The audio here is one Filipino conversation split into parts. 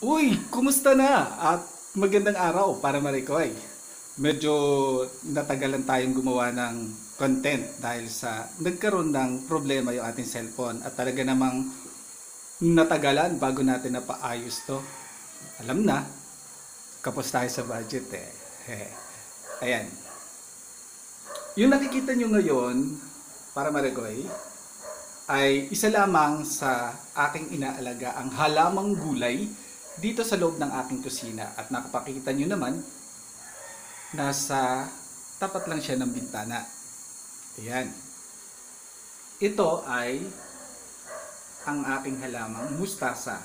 Uy, kumusta na? At magandang araw para Marikoy. Medyo natagalan tayong gumawa ng content dahil sa nagkaroon ng problema yung ating cellphone at talaga namang natagalan bago natin napaayos to. Alam na, kapos tayo sa budget eh. Ayan. Yung nakikita nyo ngayon, para Marigoy, ay isa lamang sa aking inaalaga ang halamang gulay dito sa loob ng aking kusina. At nakapakita nyo naman, nasa tapat lang siya ng bintana. Ayan. Ito ay ang aking halamang mustasa.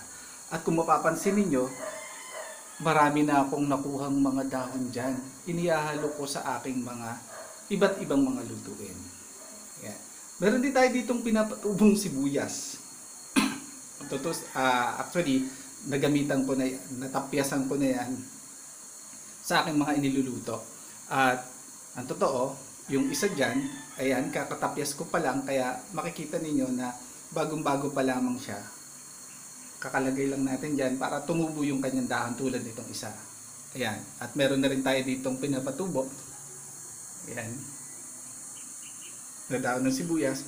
At kung mapapansin ninyo, marami na akong nakuhang mga dahon dyan. Inihahalo ko sa aking mga iba't ibang mga lutuin. Ayan. Meron din tayo ditong pinapatubong sibuyas. Totoo, ah, actually, nagamitan ko na, natapyasan ko na yan sa aking mga iniluluto. At ang totoo, yung isa dyan, ayan, kakatapyas ko pa lang, kaya makikita ninyo na bagong-bago pa lamang siya. Kakalagay lang natin dyan para tumubo yung kanyang dahon tulad nitong isa. Ayan. At meron na rin tayo ditong pinapatubo. Ayan na daon ng sibuyas,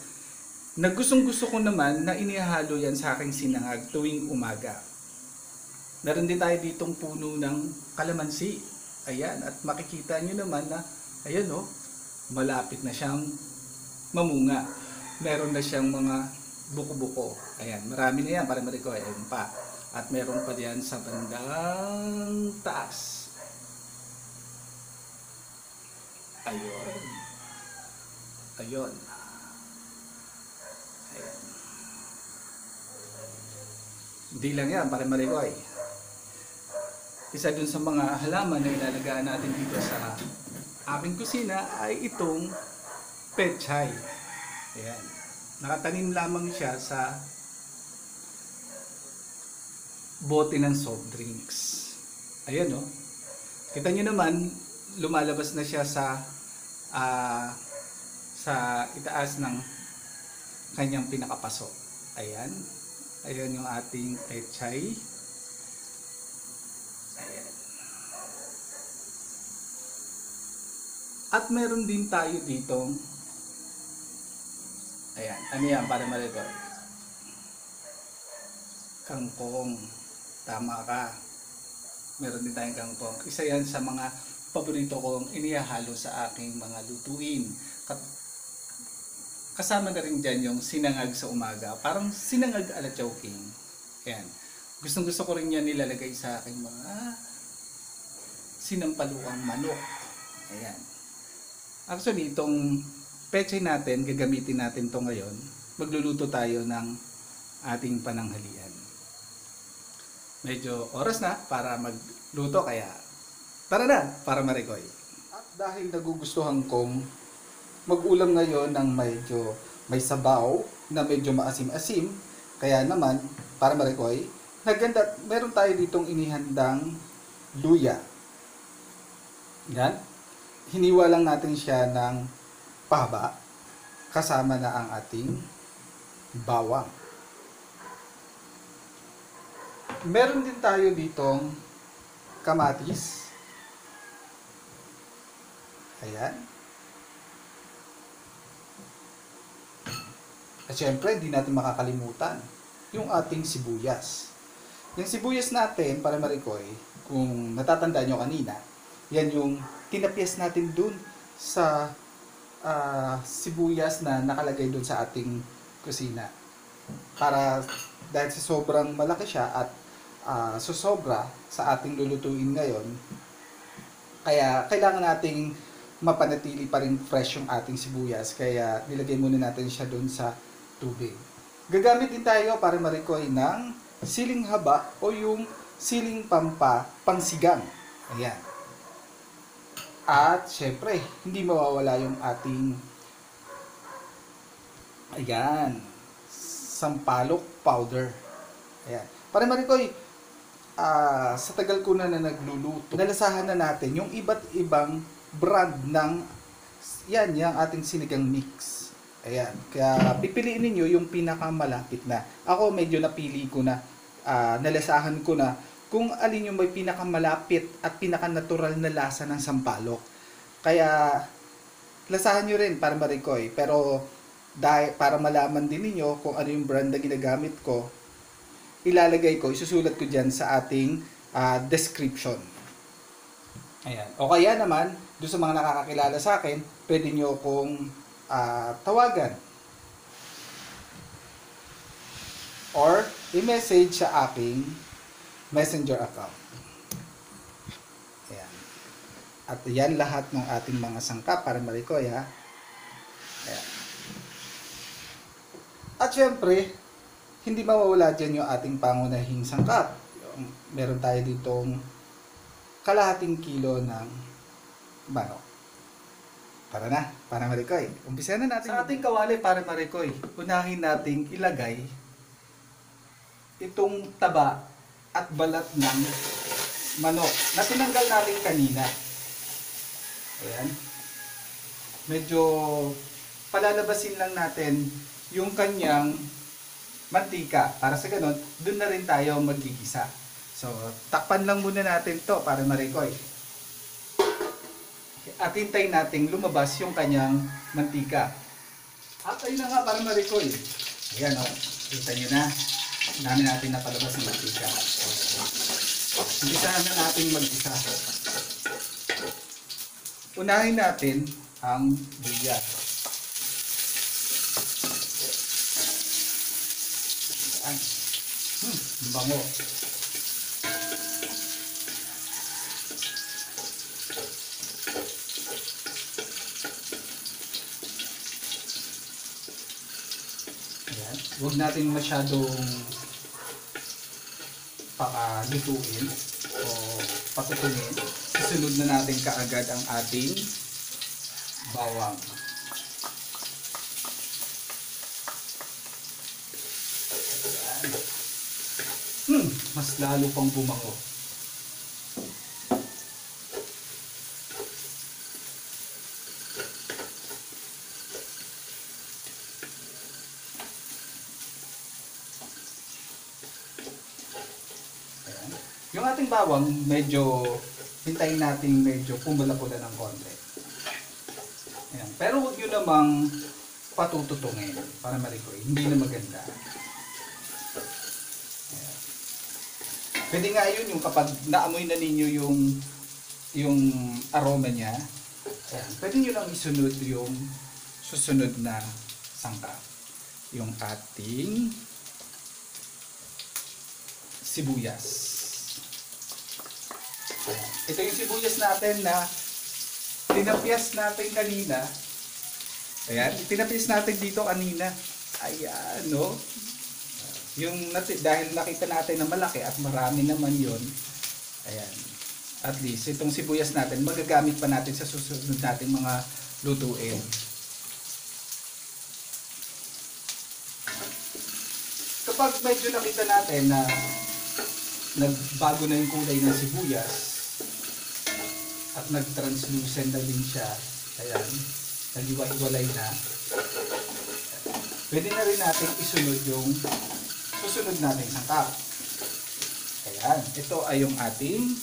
na gusto ko naman na inihalo yan sa aking sinangag tuwing umaga. Meron din tayo ditong puno ng kalamansi. Ayan, at makikita nyo naman na, ayan oh, malapit na siyang mamunga. Meron na siyang mga buko-buko. Ayan, marami na yan para mariko. Ayan pa. At meron pa diyan sa bandang taas. Ayun. Ayun. Ayan. Hindi lang yan, para marigoy. Isa dun sa mga halaman na ilalagaan natin dito sa aking kusina ay itong pechay. Ayan. Nakatanim lamang siya sa bote ng soft drinks. Ayan o. Oh. Kita nyo naman, lumalabas na siya sa uh, sa itaas ng kanyang pinakapaso. Ayan. Ayan yung ating pechay. Ayan. At meron din tayo dito. Ayan. Ano yan para malito? Kangkong. Tama ka. Meron din tayong kangkong. Isa yan sa mga paborito kong inihahalo sa aking mga lutuin kasama na rin dyan yung sinangag sa umaga. Parang sinangag ala choking. Ayan. Gustong gusto ko rin yan nilalagay sa aking mga sinampaluang manok. Ayan. Actually, itong peche natin, gagamitin natin to ngayon. Magluluto tayo ng ating pananghalian. Medyo oras na para magluto kaya tara na para marikoy. At dahil nagugustuhan kong mag-ulam ngayon ng medyo may sabaw na medyo maasim-asim. Kaya naman, para marikoy, naganda, meron tayo ditong inihandang luya. Yan. Hiniwa lang natin siya ng pahaba kasama na ang ating bawang. Meron din tayo ditong kamatis. Ayan. At syempre, hindi natin makakalimutan yung ating sibuyas. Yung sibuyas natin, para marikoy, kung natatandaan nyo kanina, yan yung tinapyas natin dun sa uh, sibuyas na nakalagay dun sa ating kusina. Para dahil sa sobrang malaki siya at uh, susobra sa ating lulutuin ngayon, kaya kailangan nating mapanatili pa rin fresh yung ating sibuyas. Kaya nilagay muna natin siya dun sa tubig. Gagamit din tayo para marikoy ng siling haba o yung siling pampa pangsigang. Ayan. At syempre, hindi mawawala yung ating ayan, sampalok powder. Ayan. Para marikoy, uh, sa tagal ko na na nagluluto, nalasahan na natin yung iba't ibang brand ng yan, yung ating sinigang mix. Ayan. Kaya pipiliin niyo yung pinakamalapit na. Ako medyo napili ko na, uh, nalasahan ko na kung alin yung may pinakamalapit at pinakanatural na lasa ng sampalok. Kaya lasahan nyo rin para marikoy. Pero dahil, para malaman din ninyo kung ano yung brand na ginagamit ko, ilalagay ko, isusulat ko dyan sa ating ah, description. Ayan. O kaya naman, doon sa mga nakakakilala sa akin, pwede nyo kong ah, tawagan. Or i-message sa aking messenger account. Ayan. At yan lahat ng ating mga sangkap para marikoy ha. Ayan. At syempre, hindi mawawala dyan yung ating pangunahing sangkap. Yung, meron tayo ditong kalahating kilo ng manok. Tara na, para marikoy. Umpisa na natin. Sa ating kawali para marikoy, unahin nating ilagay itong taba at balat ng manok na tinanggal natin kanina. Ayan. Medyo palalabasin lang natin yung kanyang mantika. Para sa ganun, dun na rin tayo magigisa. So, takpan lang muna natin to para marikoy. At hintayin natin lumabas yung kanyang mantika. At ayun na nga para marikoy. Ayan o, kita nyo na. Dami natin napalabas ng mantika. Umpisahan na natin mag-isa. Unahin natin ang buya. Ayan. Hmm, ang bango. Ayan. Huwag natin masyadong pakalutuin o patutungin. Susunod na natin kaagad ang ating bawang. Hmm, mas lalo pang bumango. Yung ating bawang, medyo hintayin natin medyo pumula-pula ng konti. Ayan. Pero huwag nyo namang patututungin para malikoy. Hindi na maganda. Ayan. Pwede nga yun yung kapag naamoy na ninyo yung yung aroma niya. Ayan. Pwede nyo lang isunod yung susunod na sangkap. Yung ating sibuyas. Ito yung sibuyas natin na tinapyas natin kanina. Ayan, tinapyas natin dito kanina. Ayan, no? Yung nati, dahil nakita natin na malaki at marami naman yon ayan, at least itong sibuyas natin, magagamit pa natin sa susunod nating mga lutuin. Kapag medyo nakita natin na nagbago na yung kulay ng sibuyas at nag-translucent na din siya, ayan, nag-iwa-iwalay na, pwede na rin natin isunod yung susunod nating sangkap. Ayan, ito ay yung ating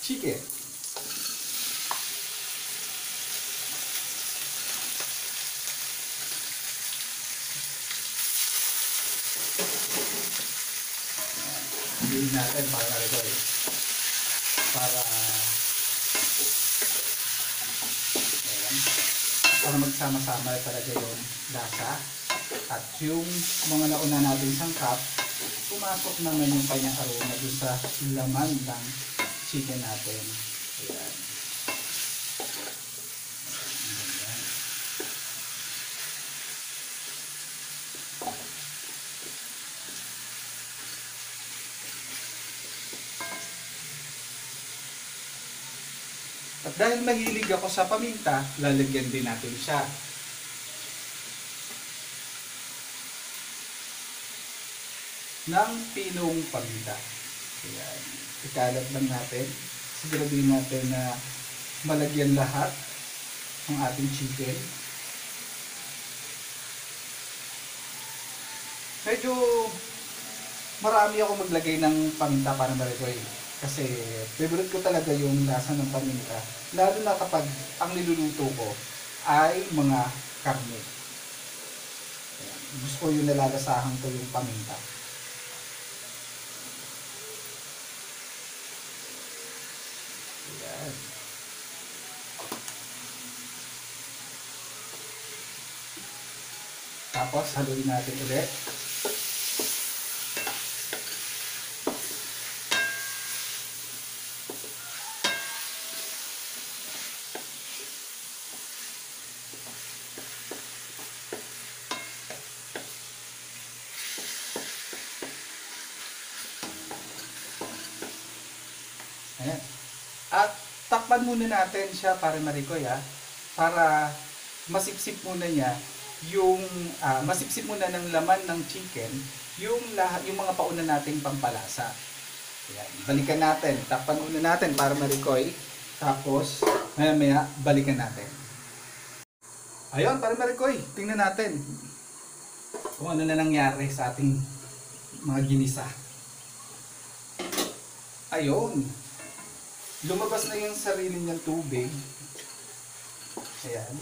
chicken. Hindi natin para ito eh. Para para magsama-sama talaga yung lasa at yung mga nauna natin sangkap pumasok naman yung kanyang aroma dun sa laman ng chicken natin. Ayan. Dahil mahilig ako sa paminta, lalagyan din natin siya. ng pinong paminta. Ayan. Ikalat lang natin. Siguraduhin natin na malagyan lahat ng ating chicken. Medyo marami ako maglagay ng paminta para marikoy. Kasi favorite ko talaga yung lasa ng paminta. Lalo na kapag ang niluluto ko ay mga karne. Gusto ko yung nalalasahan ko yung paminta. Tapos haluin natin ulit. Ayan. At takpan muna natin siya para marikoy ha. Para masipsip muna niya yung ah, masipsip muna ng laman ng chicken yung lahat yung mga pauna nating pampalasa. Ayan. Balikan natin. Takpan muna natin para marikoy. Tapos maya maya balikan natin. Ayun, para marikoy. Tingnan natin kung ano na nangyari sa ating mga ginisa. Ayun. Lumabas na yung sarili niyang tubig. Ayan.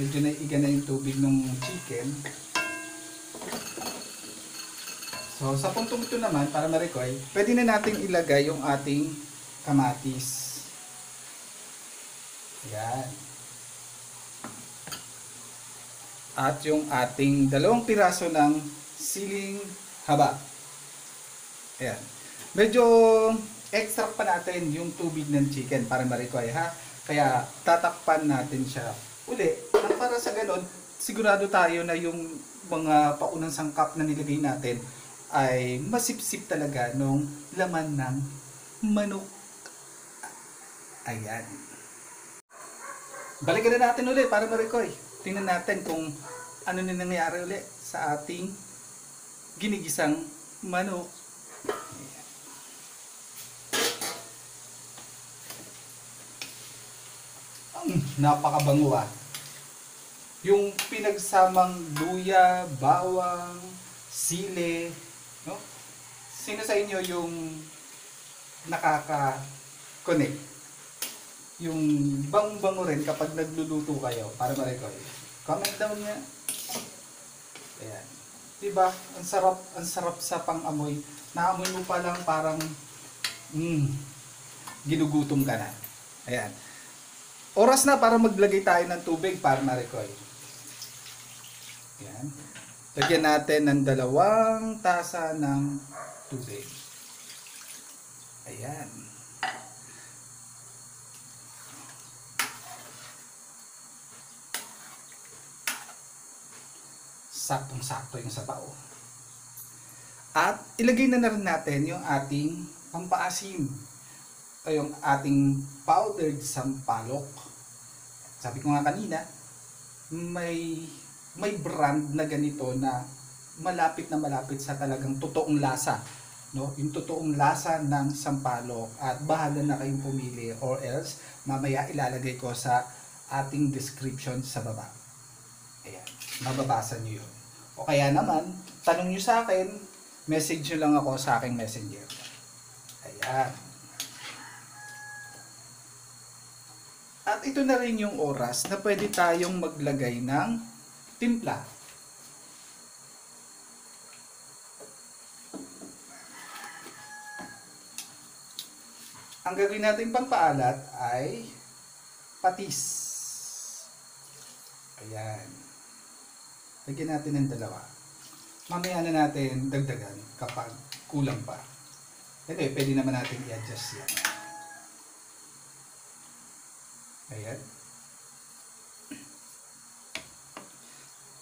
Medyo naiiga na yung tubig ng chicken. So, sa puntong ito naman, para marikoy, pwede na nating ilagay yung ating kamatis. Ayan. At yung ating dalawang piraso ng siling haba. Ayan. Medyo extract pa natin yung tubig ng chicken para marikoy ha. Kaya tatakpan natin siya uli. Nang para sa ganun, sigurado tayo na yung mga paunang sangkap na nilagay natin ay masipsip talaga nung laman ng manok. Ayan. Balikan na natin uli para marikoy. Tingnan natin kung ano na nangyari uli sa ating ginigisang manok. Ang napakabango ah. Yung pinagsamang luya, bawang, sile, no? Sino sa inyo yung nakaka-connect? Yung bang-bango rin kapag nagluluto kayo para ma-record. Comment down niya. Ayan. Diba? Ang sarap, ang sarap sa pang-amoy. Naamoy mo pa lang parang mm, ginugutom ka na. Ayan. Oras na para maglagay tayo ng tubig para ma-record. Ayan. Lagyan natin ng dalawang tasa ng tubig. Ayan. Saktong-sakto yung sabaw. At ilagay na na rin natin yung ating pampaasim yung ating powdered sampalok. Sabi ko nga kanina, may may brand na ganito na malapit na malapit sa talagang totoong lasa no? Yung totoong lasa ng sampalok. At bahala na kayong pumili or else mamaya ilalagay ko sa ating description sa baba. Ayan mababasa niyo yun. O kaya naman tanong niyo sa akin message niyo lang ako sa aking messenger. Ayan at ito na rin yung oras na pwede tayong maglagay ng timpla. Ang gagawin natin pampaalat ay patis. Ayan. Lagyan natin ng dalawa. Mamaya na natin dagdagan kapag kulang pa. Eh, pwede naman natin i-adjust yan. Ayan.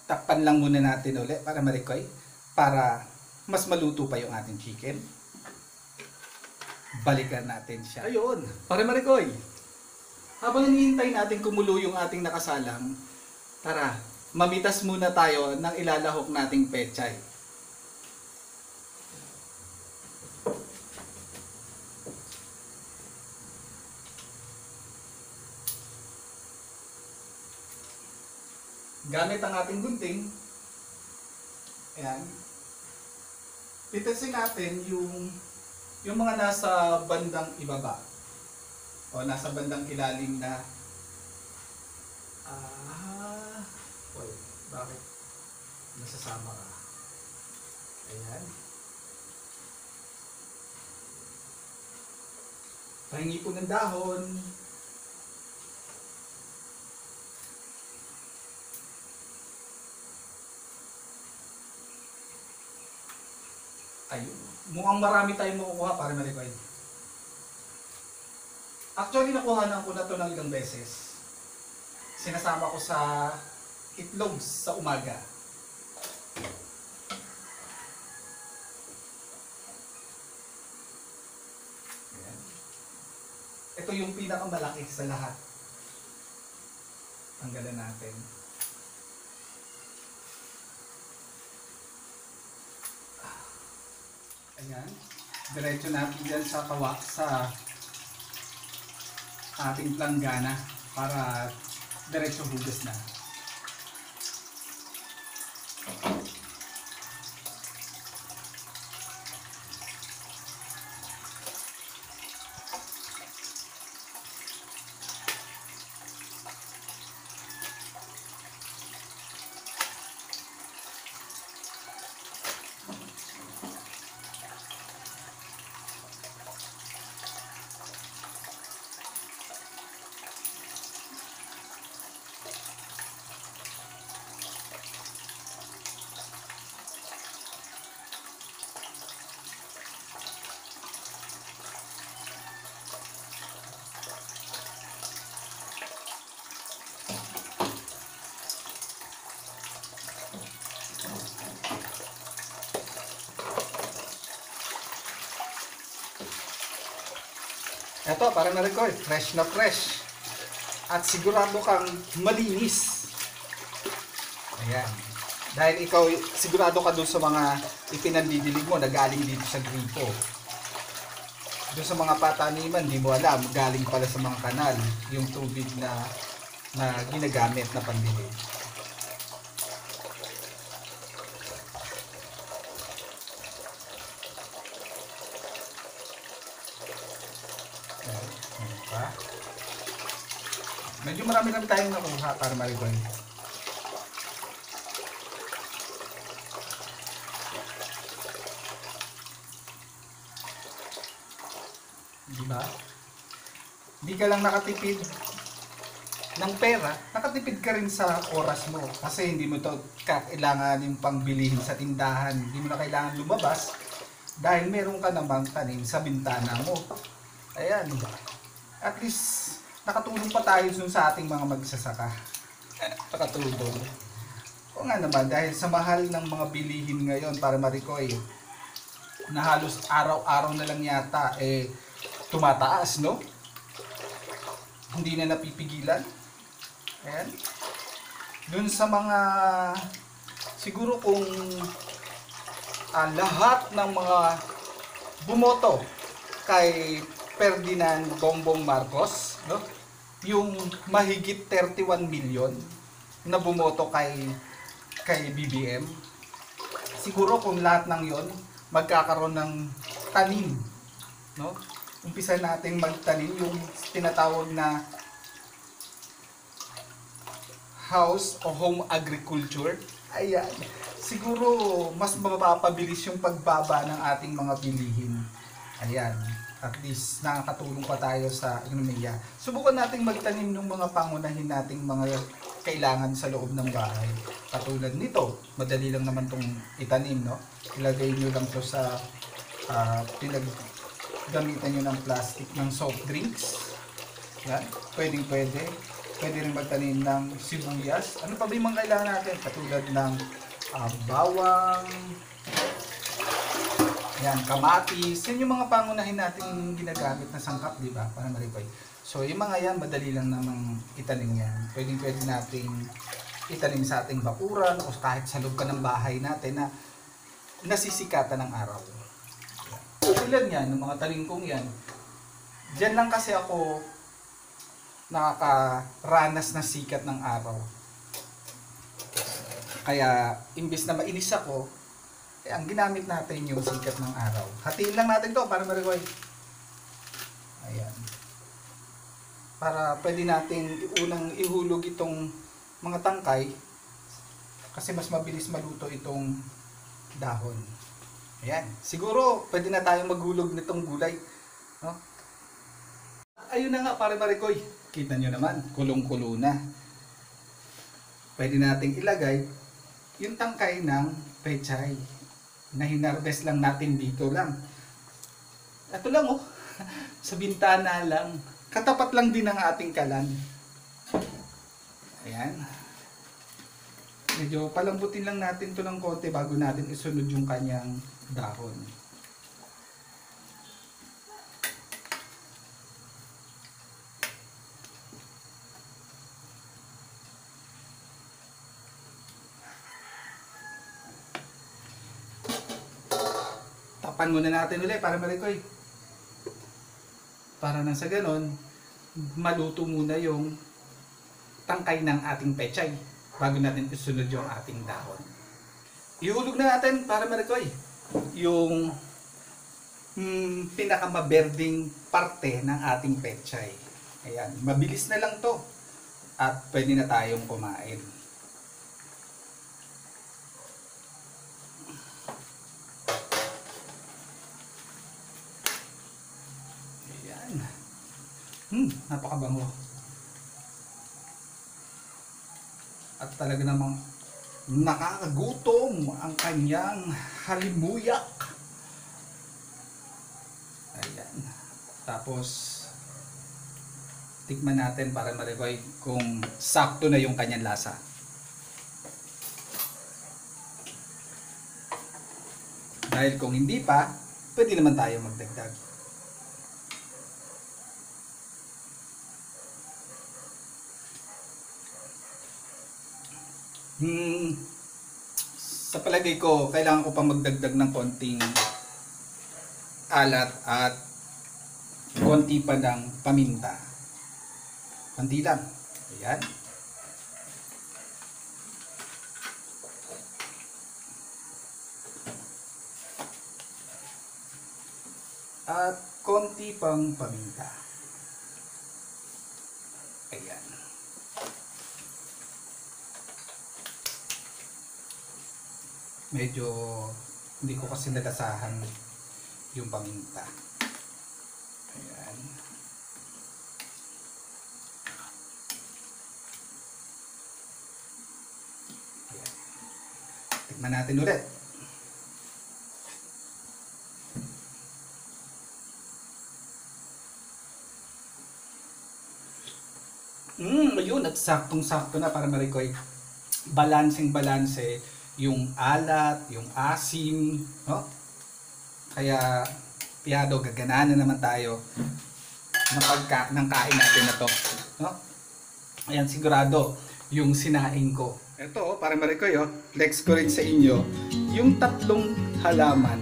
takpan lang muna natin ulit para marikoy para mas maluto pa yung ating chicken. Balikan natin siya. Ayun. Para marikoy habang hinihintay natin kumulo yung ating nakasalang tara mamitas muna tayo ng ilalahok nating pechay gamit ang ating gunting. Ayan. Titesting natin yung yung mga nasa bandang ibaba. O nasa bandang ilalim na ah oy bakit nasasama ka? Ayan. Pahingi po ng dahon Ayun. Mukhang marami tayong makukuha para malikoy. Actually, nakuha na ko na to ng ilang beses. Sinasama ko sa itlog sa umaga. Ayan. Ito yung pinakamalaki sa lahat. Tanggalan natin. Ayan. Diretso natin dyan sa kawa sa ating planggana para diretso hugas na. Ito, para na record, fresh na fresh. At sigurado kang malinis. Ayan. Dahil ikaw, sigurado ka dun sa mga ipinandidilig mo na galing dito sa gripo. Doon sa mga pataniman, di mo alam, galing pala sa mga kanal, yung tubig na na ginagamit na pandilig. Ayan, pa. Medyo marami kami tayong nakuha para marigoy. Di ba? Di ka lang nakatipid ng pera, nakatipid ka rin sa oras mo. Kasi hindi mo to kailangan yung pangbilihin sa tindahan. Hindi mo na kailangan lumabas dahil meron ka namang tanim sa bintana mo. Ayan. At least, nakatulong pa tayo dun sa ating mga magsasaka. nakatulong. O nga naman, dahil sa mahal ng mga bilihin ngayon para marikoy, na halos araw-araw na lang yata, eh, tumataas, no? Hindi na napipigilan. Ayan. Dun sa mga, siguro kung ah, lahat ng mga bumoto kay Ferdinand Bongbong Marcos, no? Yung mahigit 31 million na bumoto kay kay BBM. Siguro kung lahat ng 'yon magkakaroon ng tanim, no? Umpisa nating magtanim yung tinatawag na house o home agriculture. Ayan. Siguro mas mapapabilis yung pagbaba ng ating mga bilihin. Ayan. At least nakakatulong pa tayo sa ekonomiya. Subukan nating magtanim ng mga pangunahin nating mga kailangan sa loob ng bahay. Katulad nito, madali lang naman tong itanim, no? Ilagay nyo lang to sa uh, pinaggamitan nyo ng plastic ng soft drinks. Yan, pwedeng pwede. Pwede rin magtanim ng sibuyas. Ano pa ba yung mga kailangan natin? Katulad ng ah, bawang, yan, kamatis. Yan yung mga pangunahin nating ginagamit na sangkap, di ba? Para maripay. So, yung mga yan, madali lang namang itanim yan. Pwedeng pwede nating itanim sa ating bakuran o kahit sa loob ka ng bahay natin na nasisikatan ng araw. So, tulad yan, ng mga tanim kong yan, Diyan lang kasi ako nakakaranas ng sikat ng araw. Kaya, imbis na mainis ako, Eh, ang ginamit natin yung sikat ng araw. Hatiin lang natin to para marigoy. Ayan. Para pwede natin unang ihulog itong mga tangkay kasi mas mabilis maluto itong dahon. Ayan. Siguro pwede na tayong maghulog nitong gulay. No? Ayun na nga pare Marikoy. Kita nyo naman, kulong-kulo na. Pwede nating ilagay yung tangkay ng pechay na hinarvest lang natin dito lang. Ito lang oh, sa bintana lang. Katapat lang din ng ating kalan. Ayan. Medyo palambutin lang natin to ng konti bago natin isunod yung kanyang dahon. Tapan muna natin ulit para marikoy. Para nang sa ganon, maluto muna yung tangkay ng ating pechay bago natin isunod yung ating dahon. Ihulog na natin para marikoy yung mm, pinakamaberding parte ng ating pechay. Ayan, mabilis na lang to at pwede na tayong kumain. Ayan. Hmm, napakabango. At talaga namang nakakagutom ang kanyang halimuyak. Ayan. Tapos, tikman natin para marigoy kung sakto na yung kanyang lasa. Dahil kung hindi pa, pwede naman tayo magdagdag. Hmm, sa palagay ko, kailangan ko pang magdagdag ng konting alat at konti pa ng paminta. Konti lang. Ayan. At konti pang paminta. Ayan. Medyo hindi ko kasi nalasahan yung paminta. Ayan. Ayan. Natin ulit. Mm, ayun, at saktong-sakto na para marikoy. Balancing balanse yung alat, yung asim, no? Kaya piyado gagana na naman tayo ng pagka ng kain natin na to, no? Ayan sigurado yung sinaing ko. Ito, oh, para marikoy, oh, flex ko rin sa inyo yung tatlong halaman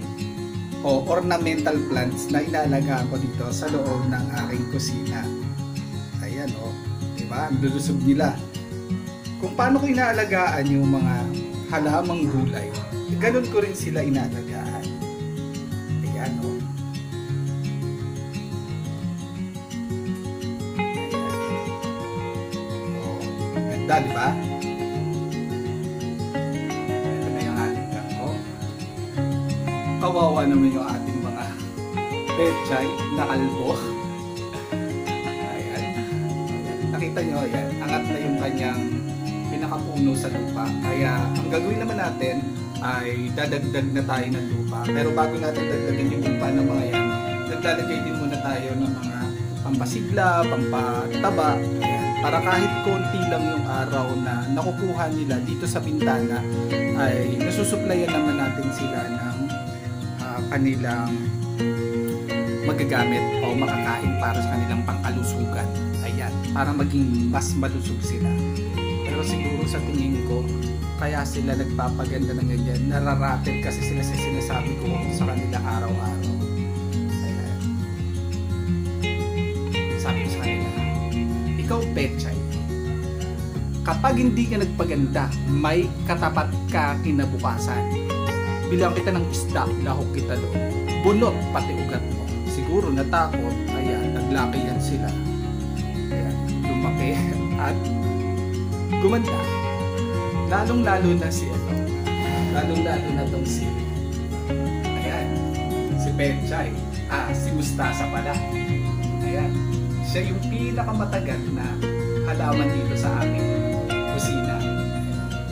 o ornamental plants na inaalagaan ko dito sa loob ng aking kusina. Ayan, oh, di ba? Ang lulusog nila. Kung paano ko inaalagaan yung mga halamang gulay, ganun ko rin sila inaalagaan. Ayan, oh. Oh, ganda, di ba? Ito na yung ating kangko. Kawawa naman yung ating mga pechay na kalbo. Ayan. Ayan. Nakita nyo, ayan. Angat na yung kanyang pinakapuno sa lupa. Kaya ang gagawin naman natin ay dadagdag na tayo ng lupa. Pero bago natin dagdagan yung lupa ng mga yan, naglalagay din muna tayo ng mga pampasigla, pampataba, para kahit konti lang yung araw na nakukuha nila dito sa bintana ay nasusuplayan naman natin sila ng ah, kanilang magagamit o makakain para sa kanilang pangkalusugan. Ayan, para maging mas malusog sila. Pero siguro sa tingin ko, kaya sila nagpapaganda ng ganyan. Nararated kasi sila sa sinasabi ko sa kanila araw-araw. Ayan. Sabi ko sa kanila, ikaw petchay, kapag hindi ka nagpaganda, may katapat ka kinabukasan. bilang kita ng isda, lahok kita doon. Bunot pati ugat mo. Siguro natakot, ayan, naglakihan sila. Ayan, lumaki at gumanda. Lalong-lalo na si ano, lalong-lalo na tong si, ayan, si Penchay. Ah, si Mustasa pala. Ayan, siya yung pinakamatagal na halaman dito sa aming kusina.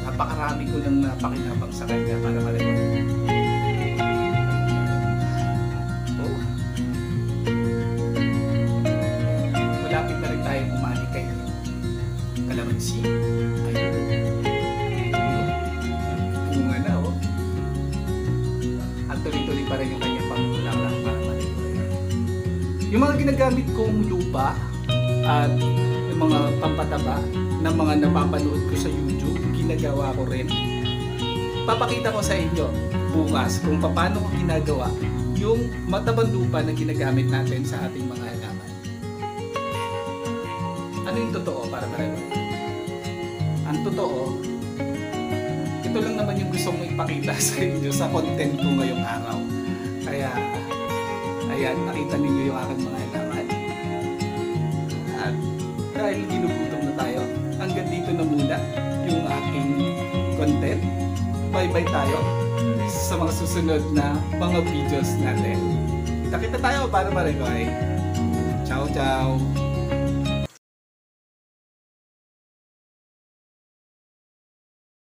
Napakarami ko nang napakinabang sa kanya para malaman. Ginagamit kong lupa at yung mga pampataba na mga napapanood ko sa YouTube, ginagawa ko rin. Papakita ko sa inyo bukas kung paano ko ginagawa yung matabang lupa na ginagamit natin sa ating mga halaman. Ano yung totoo para pareho? Ang totoo, ito lang naman yung gusto kong ipakita sa inyo sa content ko ngayong araw. Kaya, ayan, nakita ninyo yung aking mga dahil ginugutom na tayo, hanggang dito na muna yung aking content. Bye-bye tayo sa mga susunod na mga videos natin. Kita-kita tayo para maregoy. Ciao, ciao!